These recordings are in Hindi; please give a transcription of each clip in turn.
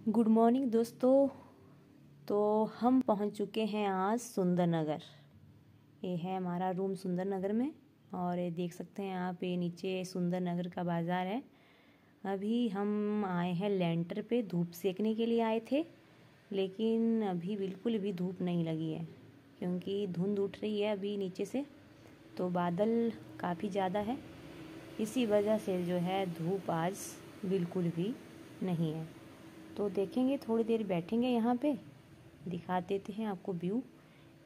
गुड मॉर्निंग दोस्तों। तो हम पहुँच चुके हैं आज सुंदर नगर ये है हमारा रूम सुंदर नगर में और ये देख सकते हैं आप, ये नीचे सुंदर नगर का बाज़ार है। अभी हम आए हैं लेंटर पे, धूप सेकने के लिए आए थे, लेकिन अभी बिल्कुल भी धूप नहीं लगी है, क्योंकि धुंध उठ रही है अभी नीचे से तो बादल काफ़ी ज़्यादा है। इसी वजह से जो है धूप आज बिल्कुल भी नहीं है। तो देखेंगे, थोड़ी देर बैठेंगे यहाँ पे, दिखा देते हैं आपको व्यू।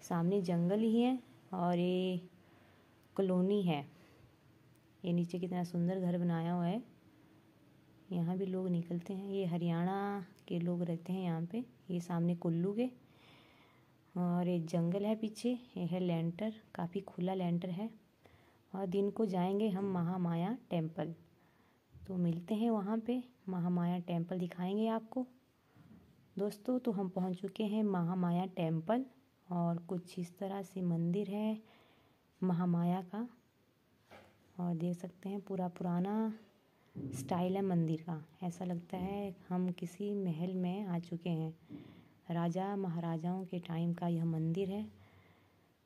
सामने जंगल ही है और ये कॉलोनी है। ये नीचे कितना सुंदर घर बनाया हुआ है। यहाँ भी लोग निकलते हैं। ये हरियाणा के लोग रहते हैं यहाँ पे। ये सामने कुल्लू के। और ये जंगल है पीछे। ये है लेंटर। काफ़ी खुला लेंटर है। और दिन को जाएँगे हम महामाया टेंपल तो मिलते हैं वहाँ पे। महामाया टेंपल दिखाएँगे आपको। दोस्तों तो हम पहुँच चुके हैं महामाया टेंपल और कुछ इस तरह से मंदिर है महामाया का। और देख सकते हैं, पूरा पुराना स्टाइल है मंदिर का। ऐसा लगता है हम किसी महल में आ चुके हैं। राजा महाराजाओं के टाइम का यह मंदिर है।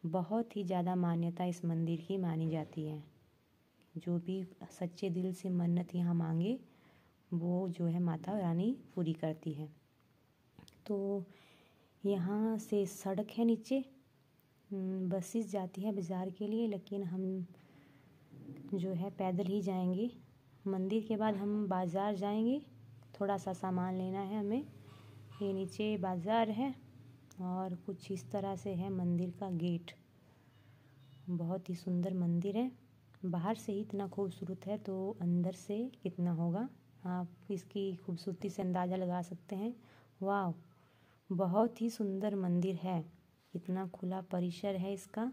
बहुत ही ज़्यादा मान्यता इस मंदिर की मानी जाती है। जो भी सच्चे दिल से मन्नत यहाँ मांगे वो जो है माता रानी पूरी करती है। तो यहाँ से सड़क है नीचे। हम्म, बसेस जाती है बाज़ार के लिए लेकिन हम जो है पैदल ही जाएँगे। मंदिर के बाद हम बाज़ार जाएँगे। थोड़ा सा सामान लेना है हमें। ये नीचे बाज़ार है और कुछ इस तरह से है मंदिर का गेट। बहुत ही सुंदर मंदिर है। बाहर से ही इतना खूबसूरत है तो अंदर से कितना होगा? आप इसकी खूबसूरती से अंदाज़ा लगा सकते हैं। वाह बहुत ही सुंदर मंदिर है। कितना खुला परिसर है इसका।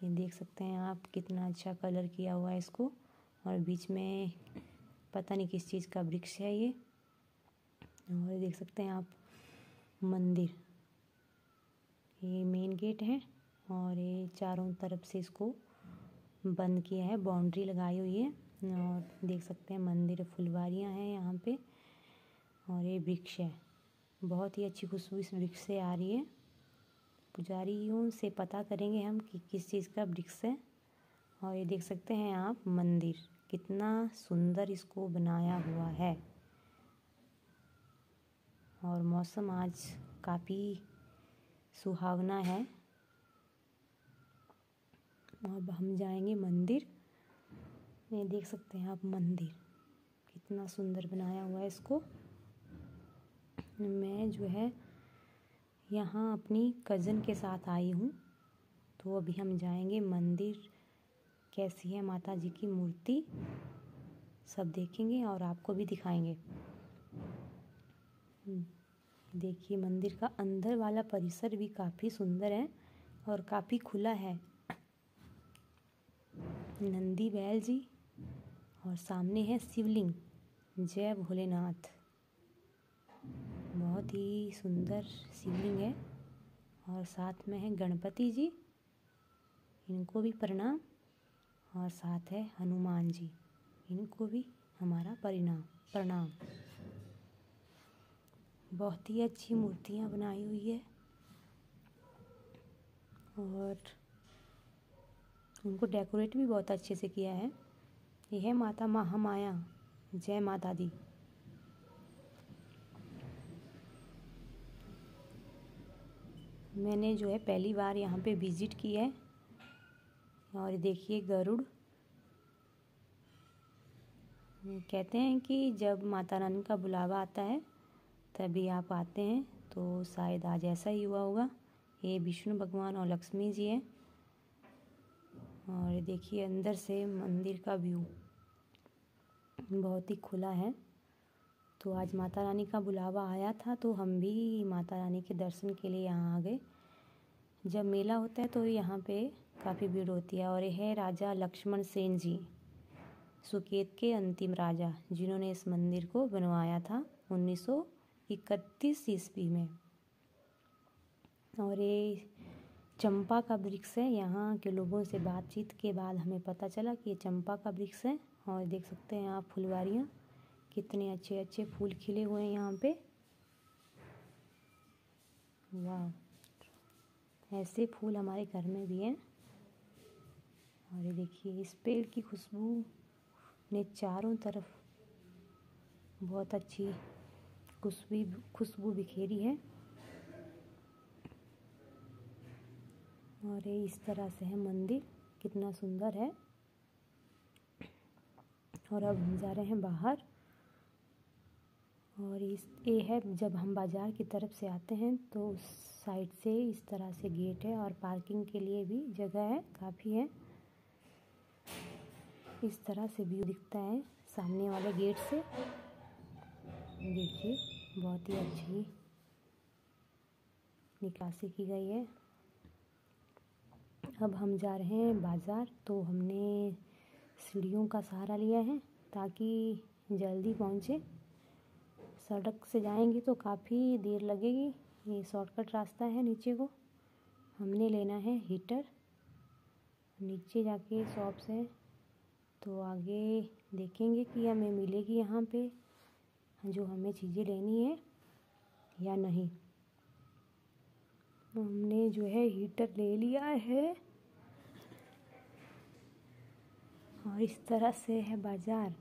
ये देख सकते हैं आप कितना अच्छा कलर किया हुआ है इसको। और बीच में पता नहीं किस चीज़ का वृक्ष है ये। और देख सकते हैं आप मंदिर। ये मेन गेट है और ये चारों तरफ़ से इसको बंद किया है बाउंड्री लगाई हुई है। और देख सकते हैं मंदिर फुलवारियाँ हैं यहाँ पे और ये वृक्ष है। बहुत ही अच्छी खुशबू इस वृक्ष से आ रही है। पुजारियों से पता करेंगे हम कि किस चीज़ का वृक्ष है। और ये देख सकते हैं आप मंदिर, कितना सुंदर इसको बनाया हुआ है। और मौसम आज काफ़ी सुहावना है। अब हम जाएँगे मंदिर। ये देख सकते हैं आप मंदिर। कितना सुंदर बनाया हुआ है इसको। मैं जो है यहाँ अपनी कज़न के साथ आई हूँ तो अभी हम जाएँगे मंदिर। कैसी है माता जी की मूर्ति, सब देखेंगे और आपको भी दिखाएँगे। देखिए, मंदिर का अंदर वाला परिसर भी काफ़ी सुंदर है और काफ़ी खुला है। नंदी बैल जी और सामने है शिवलिंग। जय भोलेनाथ। बहुत ही सुंदर शिवलिंग है और साथ में है गणपति जी। इनको भी प्रणाम और साथ है हनुमान जी। इनको भी हमारा परिणाम, प्रणाम। बहुत ही अच्छी मूर्तियाँ बनाई हुई है और उनको डेकोरेट भी बहुत अच्छे से किया है। यह माता महामाया। जय माता दी। मैंने जो है पहली बार यहाँ पे विज़िट की है। और देखिए गरुड़। कहते हैं कि जब माता रानी का बुलावा आता है, तभी आप आते हैं तो शायद आज ऐसा ही हुआ होगा। ये विष्णु भगवान और लक्ष्मी जी हैं। और देखिए अंदर से मंदिर का व्यू बहुत ही खुला है। तो आज माता रानी का बुलावा आया था तो हम भी माता रानी के दर्शन के लिए यहाँ आ गए। जब मेला होता है तो यहाँ पे काफ़ी भीड़ होती है और यह राजा लक्ष्मण सेन जी, सुकेत के अंतिम राजा, जिन्होंने इस मंदिर को बनवाया था उन्नीस इकतीस ईस्वी में। और ये चंपा का वृक्ष है। यहाँ के लोगों से बातचीत के बाद हमें पता चला कि ये चंपा का वृक्ष है। और देख सकते हैं आप फुलवारियाँ, कितने अच्छे अच्छे फूल खिले हुए हैं यहाँ पे। वाह, ऐसे फूल हमारे घर में भी हैं। और ये देखिए, इस पेड़ की खुशबू ने चारों तरफ़ बहुत अच्छी खुशबू खुशबू बिखेरी है। और ये इस तरह से है, मंदिर कितना सुंदर है। और अब हम जा रहे हैं बाहर। और इस, ये है जब हम बाज़ार की तरफ़ से आते हैं तो उस साइड से इस तरह से गेट है और पार्किंग के लिए भी जगह है, काफ़ी है। इस तरह से व्यू दिखता है सामने वाले गेट से। देखिए, बहुत ही अच्छी निकासी की गई है। अब हम जा रहे हैं बाज़ार तो हमने सीढ़ियों का सहारा लिया है ताकि जल्दी पहुँचे। सड़क से जाएँगे तो काफ़ी देर लगेगी। ये शॉर्टकट रास्ता है नीचे को। हमने लेना है हीटर नीचे जाके शॉप से तो आगे देखेंगे कि हमें मिलेगी यहाँ पे जो हमें चीज़ें लेनी है या नहीं। तो हमने जो है हीटर ले लिया है। और इस तरह से है बाज़ार।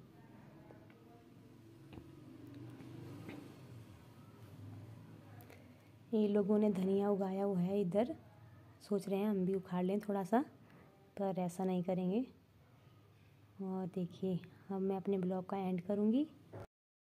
ये लोगों ने धनिया उगाया हुआ है इधर। सोच रहे हैं हम भी उखाड़ लें थोड़ा सा पर ऐसा नहीं करेंगे। और देखिए, अब मैं अपने ब्लॉग का एंड करूँगी।